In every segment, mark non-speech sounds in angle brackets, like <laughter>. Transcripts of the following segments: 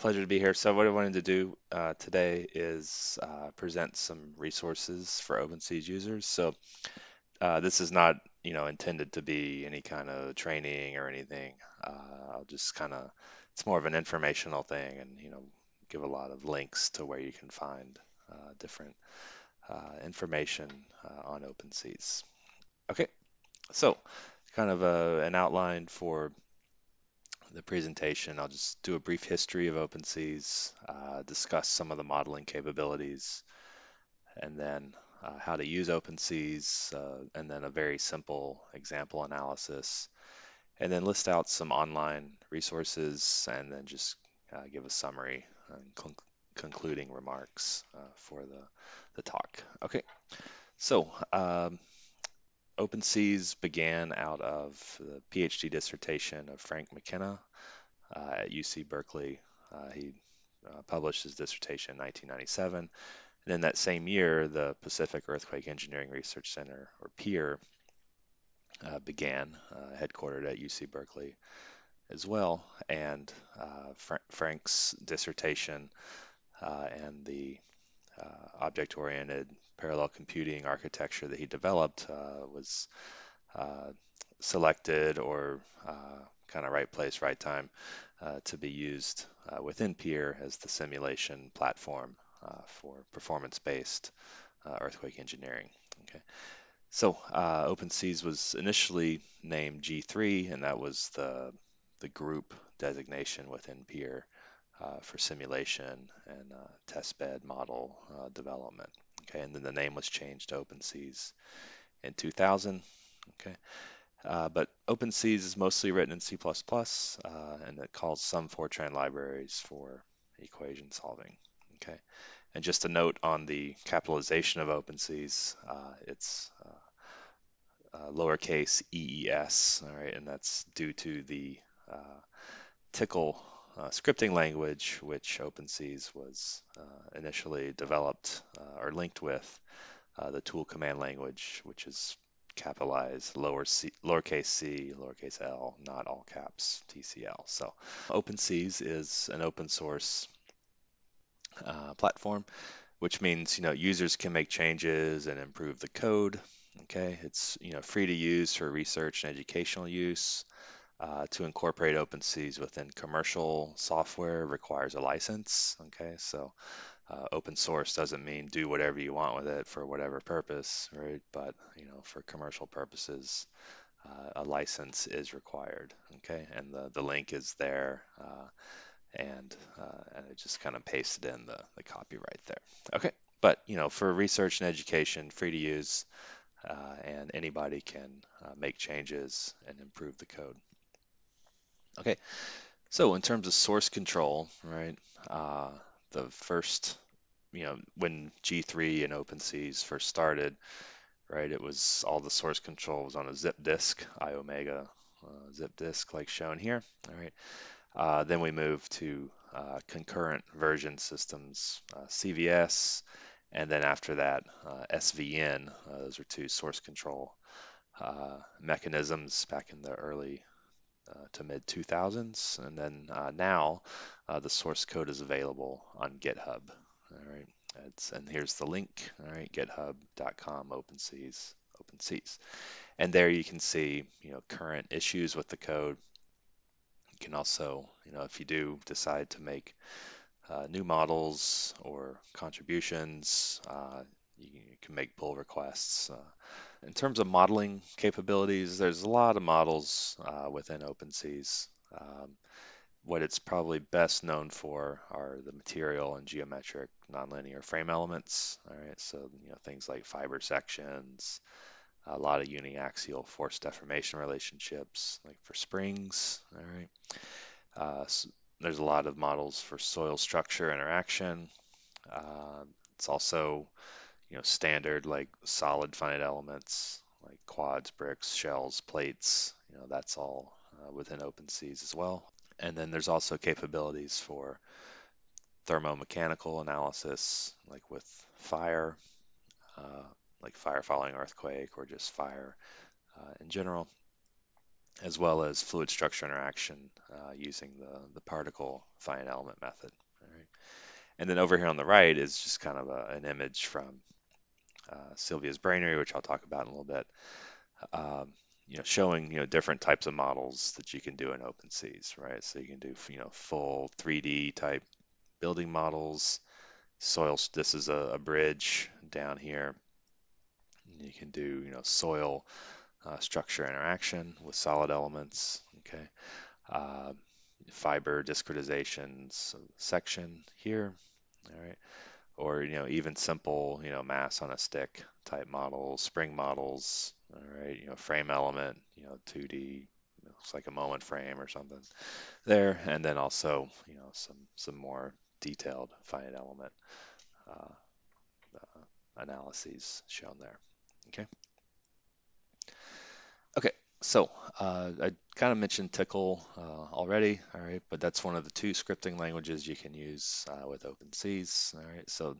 pleasure to be here. So what I wanted to do uh, today is uh, present some resources for OpenSees users. So uh, this is not, you know, intended to be any kind of training or anything. Uh, I'll just kind of, it's more of an informational thing and, you know, give a lot of links to where you can find uh, different uh, information on OpenSees. Okay, so kind of a, an outline for the presentation, I'll just do a brief history of OpenSees, uh, discuss some of the modeling capabilities, and then uh, how to use OpenSees, uh, and then a very simple example analysis, and then list out some online resources, and then just uh, give a summary and con concluding remarks uh, for the, the talk. Okay, so um, OpenSees began out of the PhD dissertation of Frank McKenna uh, at UC Berkeley. Uh, he uh, published his dissertation in 1997. And then that same year, the Pacific Earthquake Engineering Research Center, or PEER, uh, began, uh, headquartered at UC Berkeley as well. And uh, Fra Frank's dissertation and the object-oriented parallel computing architecture that he developed uh, was uh, selected or uh, kind of right place, right time to be used within PEER as the simulation platform for performance-based earthquake engineering. Okay. So uh, OpenSees was initially named G3, and that was the the group designation within PEER uh, for simulation and uh, testbed model development. Okay, and then the name was changed to OpenSees in 2000. Okay, uh, but OpenSees is mostly written in C++, uh, and it calls some Fortran libraries for equation solving. Okay, and just a note on the capitalization of OpenSees, uh, it's uh, uh, lowercase EES, all right, and that's due to the uh, Tcl uh, scripting language, which OpenSees was uh, initially developed uh, or linked with uh, the tool command language, which is capitalized lower c, lowercase c, lowercase l, not all caps TCL. So OpenSees is an open source uh, platform, which means you know users can make changes and improve the code. Okay, it's you know free to use for research and educational use. Uh, to incorporate OpenSees within commercial software requires a license. Okay, so uh, open source doesn't mean do whatever you want with it for whatever purpose, right? But you know, for commercial purposes, uh, a license is required. Okay, and the the link is there, uh, and uh, and I just kind of pasted in the the copyright there. Okay, but you know, for research and education, free to use. Uh, and anybody can make changes and improve the code. Okay, so in terms of source control, right, uh, the first, you know, when G3 and OpenSees first started, right, it was all the source control was on a zip disk, iOmega uh, zip disk like shown here, all right. Uh, then we moved to uh, concurrent version systems, uh, CVS, and then after that, uh, SVN. Those are two source control mechanisms back in the early uh, to mid 2000s, and then uh, now uh, the source code is available on GitHub. All right, it's, and here's the link. All right, GitHub.com OpenSees OpenSees, and there you can see you know current issues with the code. You can also you know if you do decide to make uh, new models or contributions, uh, you, you, can make pull requests. Uh, in terms of modeling capabilities, there's a lot of models uh, within OpenSees. Um, what it's probably best known for are the material and geometric nonlinear frame elements. All right, so you know things like fiber sections, a lot of uniaxial force deformation relationships, like for springs. All right, uh, so there's a lot of models for soil structure interaction. Uh, it's also you know, standard like solid finite elements like quads, bricks, shells, plates, you know, that's all uh, within OpenSees as well. And then there's also capabilities for thermomechanical analysis, like with fire, uh, like fire following earthquake or just fire uh, in general. as well as fluid structure interaction uh, using the, the particle finite element method. And then over here on the right is just kind of a, an image from uh, Silvia's Brainery, which I'll talk about in a little bit, um, you know, showing you know different types of models that you can do in OpenSees, right? So you can do you know full 3D type building models, soil. This is a, a bridge down here. You can do you know soil uh, structure interaction with solid elements. Okay, uh, fiber discretizations section here. All right, or you know even simple you know mass on a stick type models, spring models. All right, you know frame element, you know 2D looks like a moment frame or something there, and then also you know some some more detailed finite element uh, uh, analyses shown there. Okay. Okay, so uh, I kind of mentioned Tcl uh, already, all right, but that's one of the two scripting languages you can use uh, with OpenSees, all right. So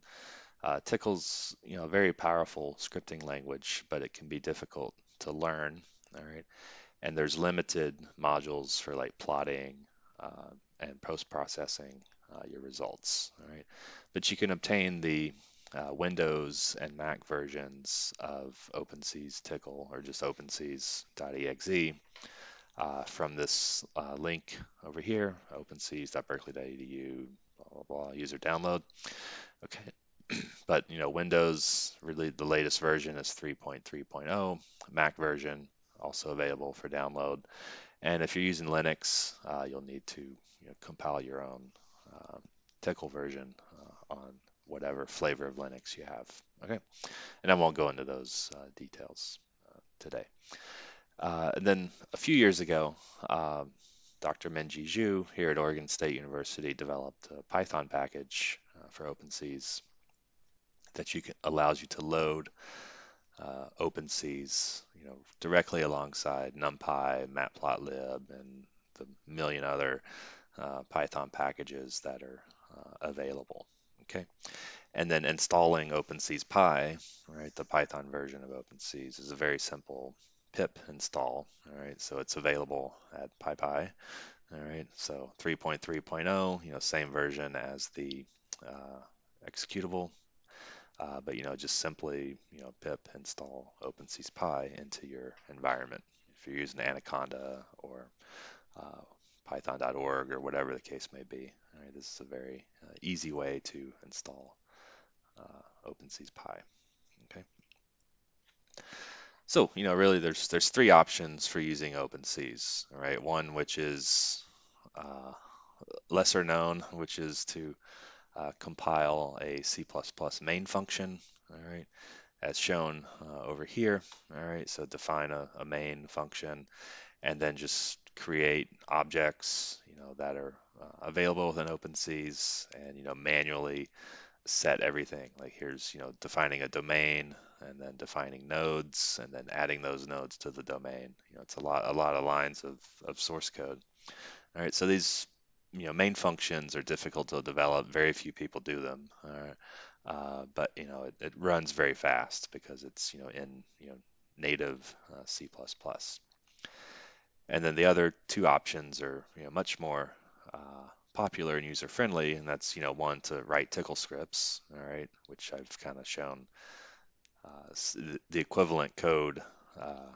uh, Tcl's, you know, a very powerful scripting language, but it can be difficult to learn, all right. And there's limited modules for like plotting uh, and post-processing uh, your results, all right. But you can obtain the uh, Windows and Mac versions of OpenSees Tcl or just OpenSees.exe uh, from this uh, link over here, opensees.berkeley.edu, blah, blah, blah, user download. Okay, <clears throat> but you know, Windows, really the latest version is 3.3.0, Mac version also available for download. And if you're using Linux, uh, you'll need to you know, compile your own um, Tcl version uh, on whatever flavor of Linux you have. Okay, and I won't go into those uh, details uh, today. Uh, and then a few years ago, um, Dr. Minjie Zhu here at Oregon State University developed a Python package uh, for OpenSees that you can, allows you to load uh, OpenSees, you know, directly alongside NumPy, Matplotlib, and the million other uh, Python packages that are uh, available. Okay, and then installing OpenSees right, the Python version of OpenSees is a very simple pip install. All right, so it's available at PyPI. All right, so 3.3.0, you know, same version as the uh, executable, uh, but you know, just simply you know pip install OpenSeesPy into your environment. If you're using Anaconda or uh, Python.org or whatever the case may be, all right, this is a very uh, easy way to install uh. Okay. So, you know, really there's there's three options for using OpenSees, right? One which is uh, lesser known, which is to uh, compile a C++ main function, all right, as shown uh, over here, all right? So define a, a, main function and then just create objects, you know, that are uh, available within OpenSees and, you know, manually set everything. Like here's, you know, defining a domain and then defining nodes and then adding those nodes to the domain. You know, it's a lot, a lot of lines of, of source code. All right, so these, you know, main functions are difficult to develop. Very few people do them. All right. Uh, but you know, it, it, runs very fast because it's you know in you know native uh, C++. And then the other two options are you know much more uh, popular and user friendly, and that's you know one to write Tcl scripts, all right, which I've kind of shown uh, the equivalent code uh,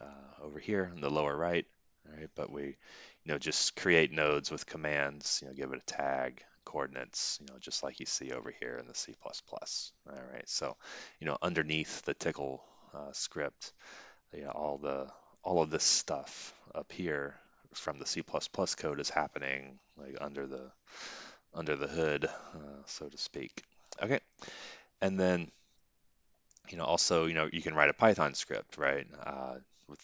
uh, over here in the lower right, all right, but we you know just create nodes with commands, you know, give it a tag, coordinates, you know, just like you see over here in the C++. All right, so you know underneath the Tcl uh, script, you know, all the all of this stuff up here from the C++ code is happening like under the under the hood, uh, so to speak. Okay, and then you know also you know you can write a Python script, right, uh, with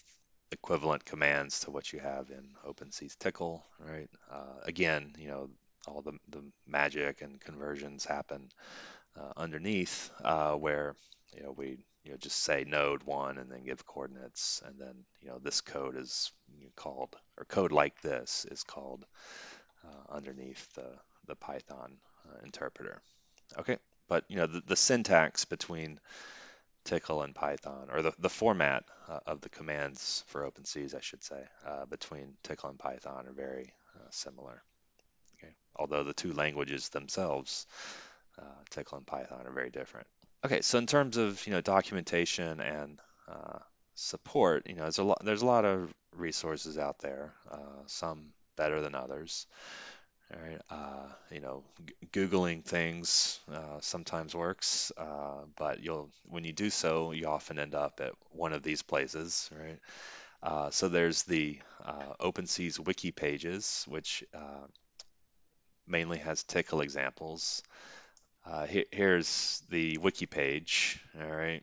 equivalent commands to what you have in OpenSees Tcl, right? Uh, again, you know all the the magic and conversions happen uh, underneath uh, where you know we you know, just say node one and then give coordinates, and then you know this code is called, or code like this is called uh, underneath the the Python uh, interpreter. Okay, but you know the, the syntax between Tcl and Python, or the, the format uh, of the commands for OpenSees, I should say, uh, between Tcl and Python are very uh, similar. Okay. Although the two languages themselves, uh, Tcl and Python, are very different. Okay, so in terms of you know documentation and uh, support, you know, there's a lot there's a lot of resources out there, uh, some better than others. All right, uh, you know, googling things uh, sometimes works, uh, but you'll when you do so, you often end up at one of these places, right? Uh, so there's the OpenSees wiki pages, which mainly has Tcl examples. He here's the wiki page, all right,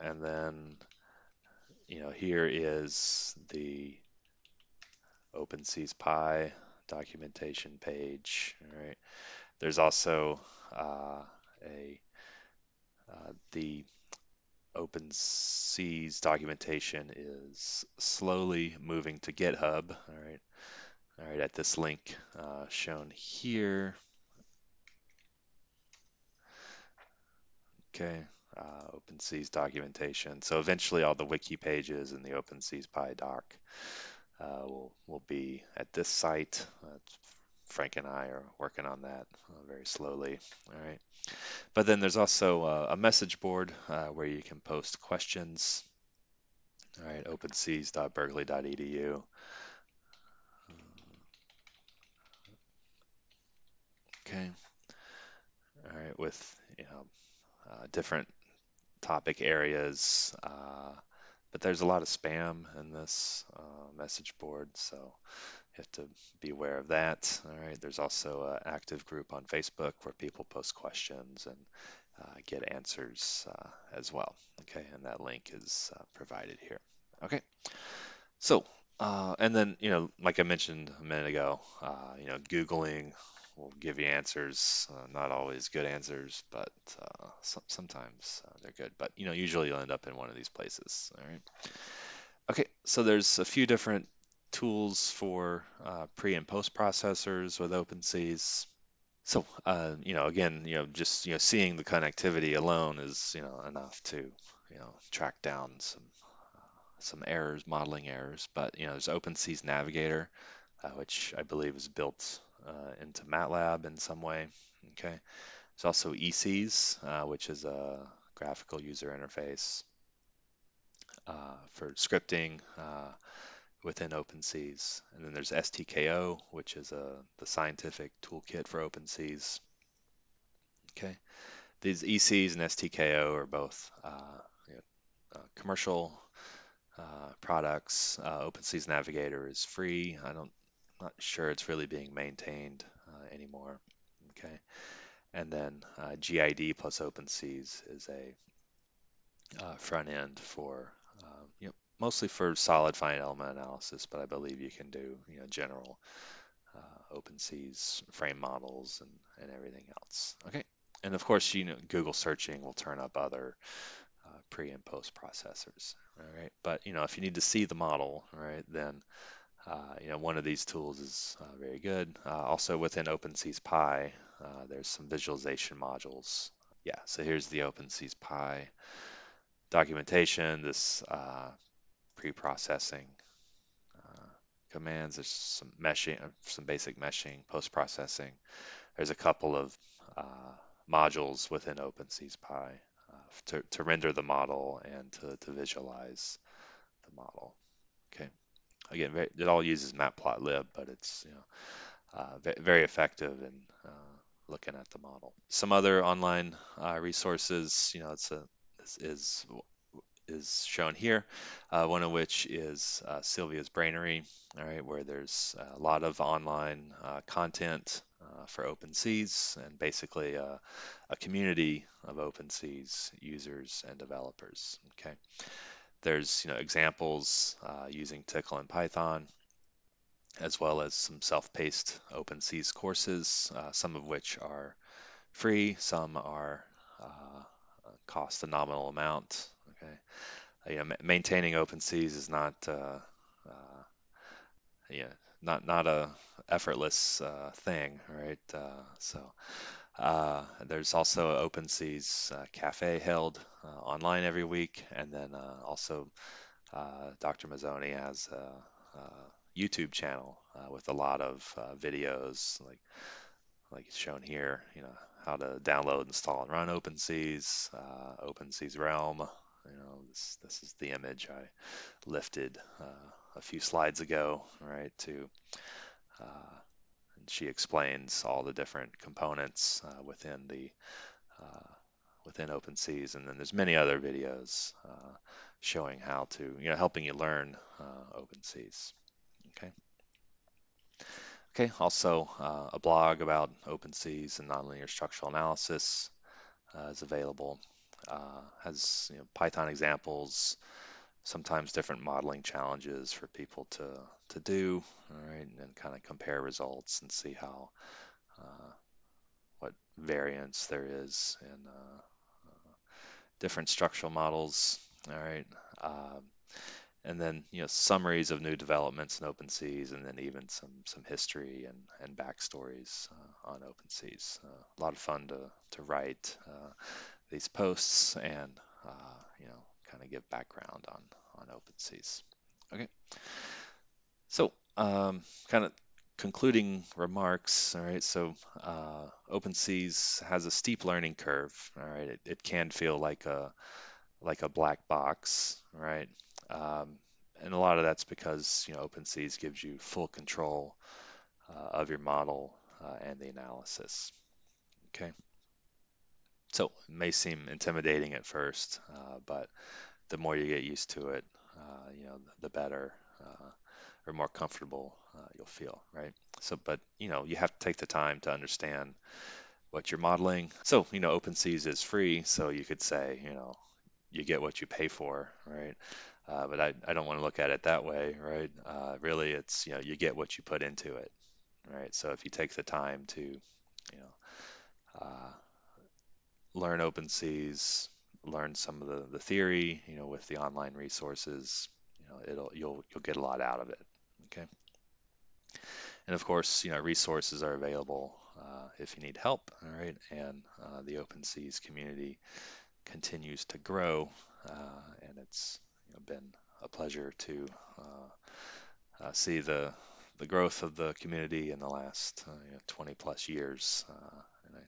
and then you know here is the OpenSeesPy documentation page. All right. There's also uh, a uh, the OpenSees documentation is slowly moving to GitHub. All right. All right. At this link uh, shown here. Okay. Uh, OpenSees documentation. So eventually all the wiki pages in the OpenSeesPy doc uh, will will be at this site. Uh, Frank and I are working on that uh, very slowly. All right. But then there's also uh, a message board uh, where you can post questions. All right, opensees.berkeley.edu. Okay. All right, with you know uh, different topic areas, uh, but there's a lot of spam in this uh, message board, so you have to be aware of that. All right. There's also an active group on Facebook where people post questions and uh, get answers uh, as well. Okay. And that link is uh, provided here. Okay. So, uh, and then, you know, like I mentioned a minute ago, uh, you know, Googling will give you answers, uh, not always good answers, but so sometimes they're good. But, you know, usually you'll end up in one of these places. All right. Okay. So there's a few different tools for uh, pre and post processors with OpenSees. So, uh, you know, again, you know, just you know, seeing the connectivity alone is you know enough to you know track down some uh, some errors, modeling errors. But you know, there's OpenSees Navigator, uh, which I believe is built uh, into MATLAB in some way. Okay. There's also ECs, uh, which is a graphical user interface for scripting within OpenSees. And then there's STKO, which is a, uh, the scientific toolkit for OpenSees. Okay, these ECs and STKO are both uh, you know, uh, commercial uh, products. Uh, OpenSees Navigator is free. I don't, not sure it's really being maintained uh, anymore. Okay, and then GID plus OpenSees is a front end for you know, mostly for solid finite element analysis, but I believe you can do you know general uh, OpenSees frame models and, and everything else. Okay, and of course you know Google searching will turn up other uh, pre and post processors. All right, but you know if you need to see the model, right, then uh, you know one of these tools is uh, very good. Uh, also within OpenSeesPy, uh, there's some visualization modules. Yeah, so here's the OpenSeesPy documentation. This pre-processing uh, commands. There's some meshing, uh, some basic meshing, post-processing. There's a couple of uh, modules within OpenSeesPy uh, to, to render the model and to, to visualize the model. Okay. Again, it all uses matplotlib, but it's you know uh, very effective in uh, looking at the model. Some other online resources, you know, it's a is, is is shown here, uh, one of which is uh, Silvia's Brainery, all right, where there's a lot of online uh, content uh, for OpenSees and basically a, a community of OpenSees users and developers. Okay, there's you know examples uh, using Tcl and Python, as well as some self-paced OpenSees courses, uh, some of which are free, some are cost a nominal amount. Okay, uh, you know, maintaining OpenSees is not uh, uh, yeah not not a effortless uh, thing, right? Uh, so Uh, there's also a OpenSees uh, cafe held uh, online every week, and then uh, also uh, Dr. Mazzoni has a, a YouTube channel with a lot of videos, like like shown here. You know how to download, install, and run OpenSees, uh, OpenSees Realm. You know this this is the image I lifted a few slides ago, right? To she explains all the different components uh, within the uh, within OpenSees, and then there's many other videos uh, showing how to, you know, helping you learn uh. Okay. Okay. Also, uh, a blog about OpenSees and nonlinear structural analysis uh, is available. Uh, has you know, Python examples, sometimes different modeling challenges for people to to do, all right, and then kind of compare results and see how uh, what variance there is in uh, different structural models. All right. Um, and then you know summaries of new developments in OpenSees, and then even some some history and and backstories uh, on OpenSees. Uh, a lot of fun to to write uh, these posts and uh, you know kind of give background on on OpenSees. Okay, so um, kind of concluding remarks. All right, so uh, OpenSees has a steep learning curve. All right, it, it can feel like a like a black box, right? Um, and a lot of that's because you know OpenSees gives you full control uh, of your model uh, and the analysis. Okay, so it may seem intimidating at first, uh, but the more you get used to it, uh, you know, the better uh, or more comfortable uh, you'll feel, right? So, but you know, you have to take the time to understand what you're modeling. So, you know, OpenSees is free, so you could say, you know, you get what you pay for, right? Uh, but I, I don't want to look at it that way, right? Uh, really, it's you know you get what you put into it, right? So if you take the time to, you know, learn OpenSees, learn some of the, the theory, you know, with the online resources, you know, it'll you'll you'll get a lot out of it. Okay. And of course, you know, resources are available uh, if you need help. All right, and uh, the OpenSees community continues to grow, uh, and it's you know, been a pleasure to uh, uh, see the the growth of the community in the last uh, you know, 20 plus years. And I